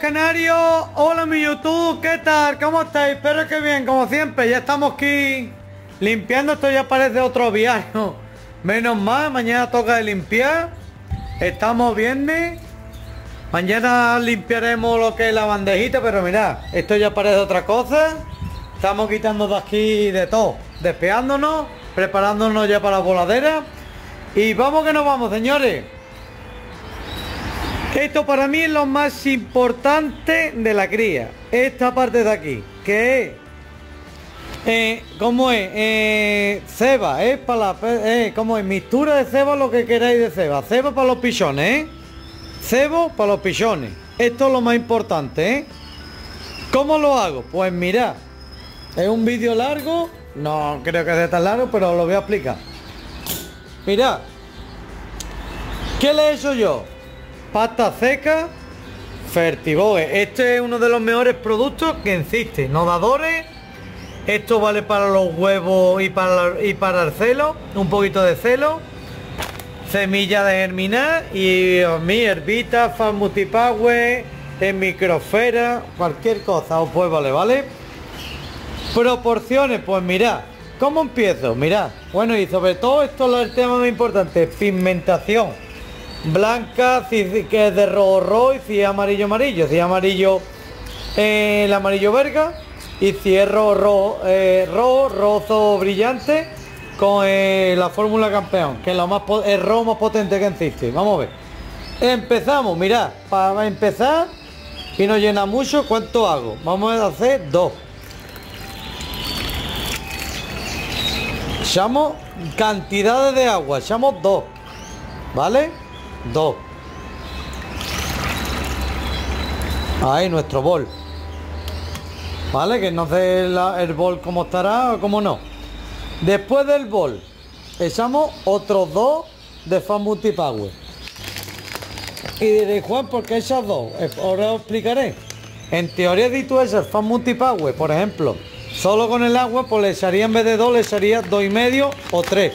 Canarios, hola mi YouTube, ¿qué tal? ¿Cómo estáis? Espero que bien, como siempre, ya estamos aquí limpiando, esto ya parece otro viaje. Menos mal, mañana toca de limpiar. Estamos viernes. Mañana limpiaremos lo que es la bandejita, pero mirad, esto ya parece otra cosa. Estamos quitando de aquí de todo, despeándonos, preparándonos ya para la voladera. Y vamos que nos vamos, señores. Esto para mí es lo más importante de la cría. Esta parte de aquí, que es... Eh, ¿Cómo es? Eh, ceba, es para la... Eh, ¿Cómo es? Mixtura de ceba, lo que queráis de ceba. Ceba para los pichones, ¿eh? Cebo para los pichones. Esto es lo más importante, ¿eh? ¿Cómo lo hago? Pues mirad. Es un vídeo largo. No creo que sea tan largo, pero lo voy a explicar. Mirad. ¿Qué le he hecho yo? Pasta seca, Fertiboe. Este es uno de los mejores productos que existe. Nodadores. Esto vale para los huevos y para, y para el celo. Un poquito de celo. Semilla de germinar. Y mi herbita, Famutipague, en microsfera. Cualquier cosa os puede vale, ¿vale? Proporciones, pues mirad. ¿Cómo empiezo? Mirad. Bueno, y sobre todo esto es el tema más importante. Pigmentación blanca, que es de rojo rojo y si amarillo amarillo, si amarillo eh, el amarillo verga y si es rojo rojo, eh, rojo rojo brillante con eh, la fórmula campeón, que es lo más el rojo más potente que existe. Vamos a ver. Empezamos, mirad, para empezar y no llena mucho, ¿cuánto hago? Vamos a hacer dos. Echamos cantidades de agua, echamos dos. ¿Vale? Dos. Ahí nuestro bol. ¿Vale? Que no sé el bol cómo estará o cómo no. Después del bol, echamos otros dos de Fan Multipower. Y diréis, Juan, ¿por qué esas dos? Eh, ahora os explicaré. En teoría, si tú esas Fan Multipower, por ejemplo, solo con el agua, pues le echaría en vez de dos, le echaría dos y medio o tres.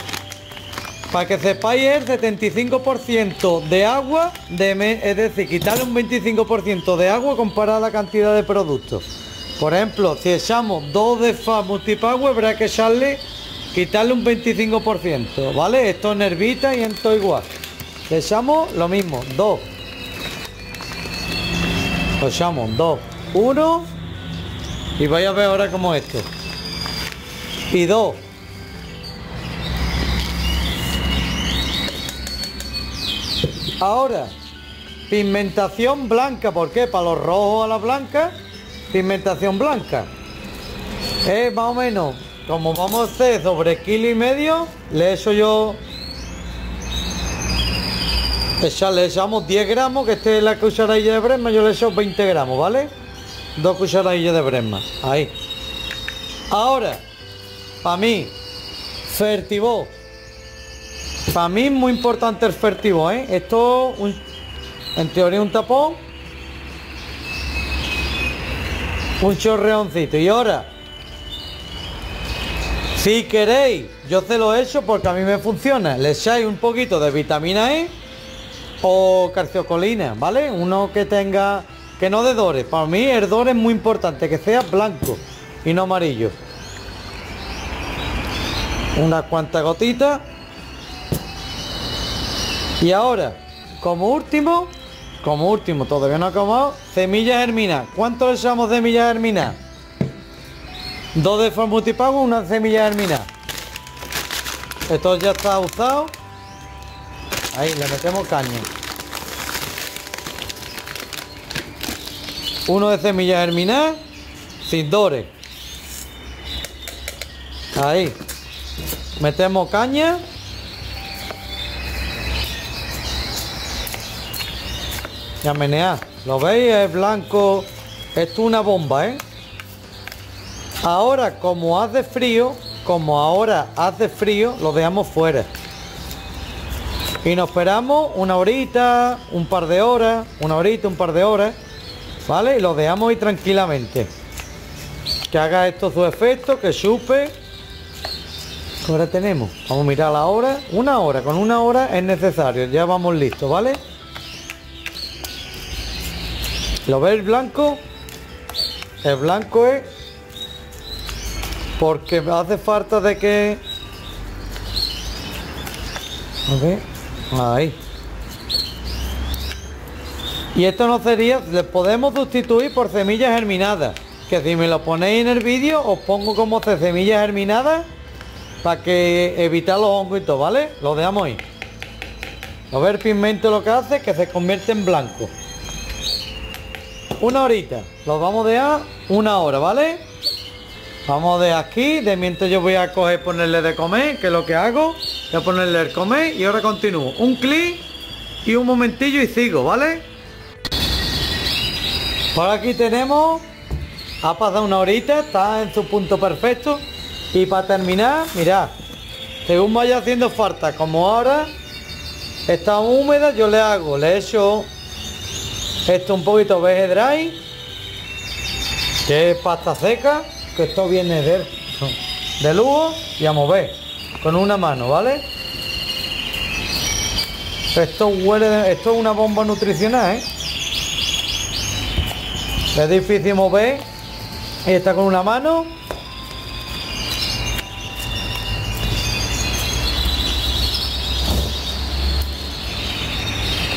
Para que sepáis el 75% de agua, de es decir, quitarle un 25% de agua comparado a la cantidad de productos. Por ejemplo, si echamos dos de FA multipower, habrá que echarle, quitarle un 25%, ¿vale? Esto es nervita y esto igual. Le echamos lo mismo, dos. Lo echamos dos, uno. Y vais a ver ahora como esto. Y dos. Ahora, pigmentación blanca, ¿por qué? Para los rojos a la blanca, pigmentación blanca. Es más o menos, como vamos a hacer sobre kilo y medio, le echo yo... le echamos 10 gramos, que esté la cucharadilla de bresma, yo le echo 20 gramos, ¿vale? Dos cucharadillas de bresma, ahí. Ahora, para mí, Fertivó para mí es muy importante el fertivo, ¿eh? Esto, en teoría, un tapón. Un chorreoncito. Y ahora, si queréis, yo se lo he hecho porque a mí me funciona. Le echáis un poquito de vitamina E o calciocolina, ¿vale? Uno que tenga, que no de dores. Para mí el dore es muy importante, que sea blanco y no amarillo. Unas cuantas gotitas y ahora, como último, como último, todavía no acabado, semillas germinas. ¿Cuánto echamos semillas germinas? Dos de multipago, una semilla germinada. Esto ya está usado. Ahí le metemos caña. Uno de semillas germinadas, sin dores. Ahí. Metemos caña. Ya menea. ¿Lo veis? Es blanco. Esto es una bomba, ¿eh? Ahora, como hace frío, como ahora hace frío, lo dejamos fuera. Y nos esperamos una horita, un par de horas, una horita, un par de horas, ¿vale? Y lo dejamos ahí tranquilamente. Que haga esto su efecto, que chupe. Ahora tenemos, vamos a mirar la hora, una hora, con una hora es necesario, ya vamos listos, ¿vale? ¿Lo ves blanco? El blanco es porque hace falta de que... Ahí. Y esto no sería, le podemos sustituir por semillas germinadas. Que si me lo ponéis en el vídeo, os pongo como semillas germinadas para que evitar los hongos y todo, ¿vale? Lo dejamos ahí. A ver pigmento lo que hace que se convierte en blanco. Una horita. Lo vamos a una hora, ¿vale? Vamos de aquí, de mientras yo voy a coger ponerle de comer, que es lo que hago. Voy a ponerle el comer y ahora continúo. Un clic y un momentillo y sigo, ¿vale? Por aquí tenemos, ha pasado una horita, está en su punto perfecto. Y para terminar, mirad, según vaya haciendo falta, como ahora está húmeda, yo le hago, le echo esto un poquito veje dry, que es pasta seca, que esto viene de, de lujo y a mover con una mano, ¿vale? Esto huele, esto es una bomba nutricional, ¿eh? Es difícil mover y está con una mano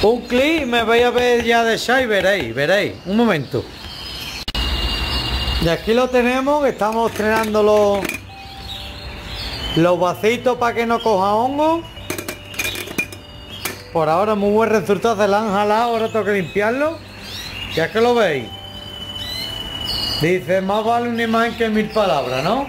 Un clic me voy a ver ya de y veréis, veréis. Un momento. Y aquí lo tenemos, estamos estrenando los, los vasitos para que no coja hongo. Por ahora muy buen resultado, se la han jalado, ahora tengo que limpiarlo. Ya que lo veis. Dice, más vale una imagen que mil palabras, ¿no?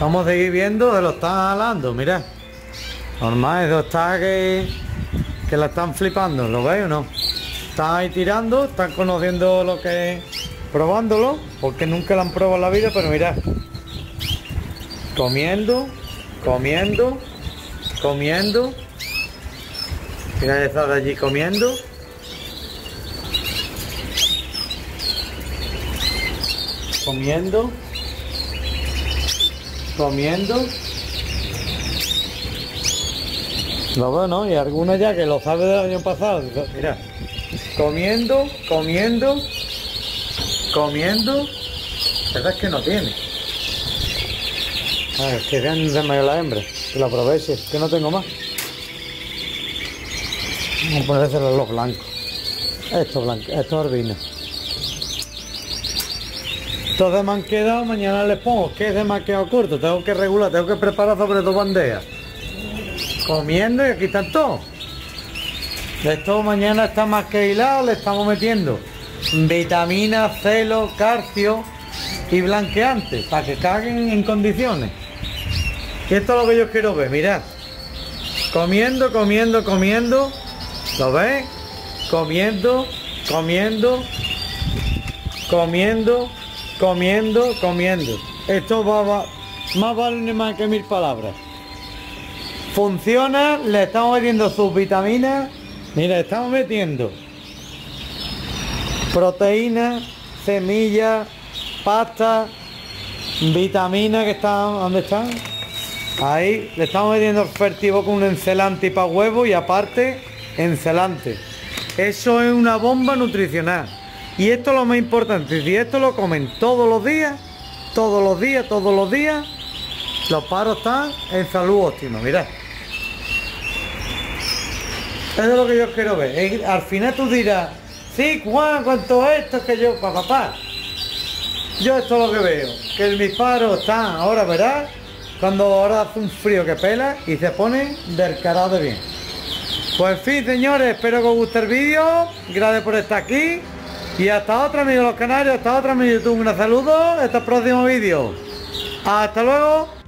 Vamos a seguir viendo, de lo están hablando, mira. Normal, eso está que, que la están flipando, ¿lo veis o no? Están ahí tirando, están conociendo lo que probándolo, porque nunca lo han probado en la vida, pero mira Comiendo, comiendo, comiendo. Mira esa de allí comiendo. Comiendo comiendo. Lo veo, ¿no? Y algunos ya que lo sabe del año pasado. Mira, comiendo, comiendo, comiendo. La verdad es que no tiene. A ver, que sean de mayor la hembra. Que lo aproveche, que no tengo más. Vamos a ponerse los blancos. Esto blanco, esto es entonces me han quedado, mañana les pongo que ha quedado corto, tengo que regular, tengo que preparar sobre dos bandejas. Comiendo y aquí están todos. Esto mañana está más que hilado, le estamos metiendo vitaminas, celo, calcio y blanqueante para que caguen en condiciones. Y esto es lo que yo quiero ver, mirad. Comiendo, comiendo, comiendo. ¿Lo ves? Comiendo, comiendo, comiendo, comiendo, comiendo. Esto va, más vale más que mil palabras. Funciona, le estamos metiendo sus vitaminas. Mira, estamos metiendo proteínas, semillas, pasta, vitaminas que están, ¿dónde están? Ahí le estamos metiendo fertivo con un encelante y para huevo y aparte encelante. Eso es una bomba nutricional. Y esto es lo más importante, si esto lo comen todos los días, todos los días, todos los días, los paros están en salud óptima, mirad. Eso es lo que yo quiero ver. Al final tú dirás, sí, Juan, ¿cuánto es que yo, papá, papá? Yo esto es lo que veo, que mis paros están, ahora verás, cuando ahora hace un frío que pela y se pone del carajo de bien. Pues en fin, señores, espero que os guste el vídeo. Gracias por estar aquí. Y hasta otra, amigos los canarios, hasta otra, mi YouTube. Un saludo, hasta el próximo vídeo. Hasta luego.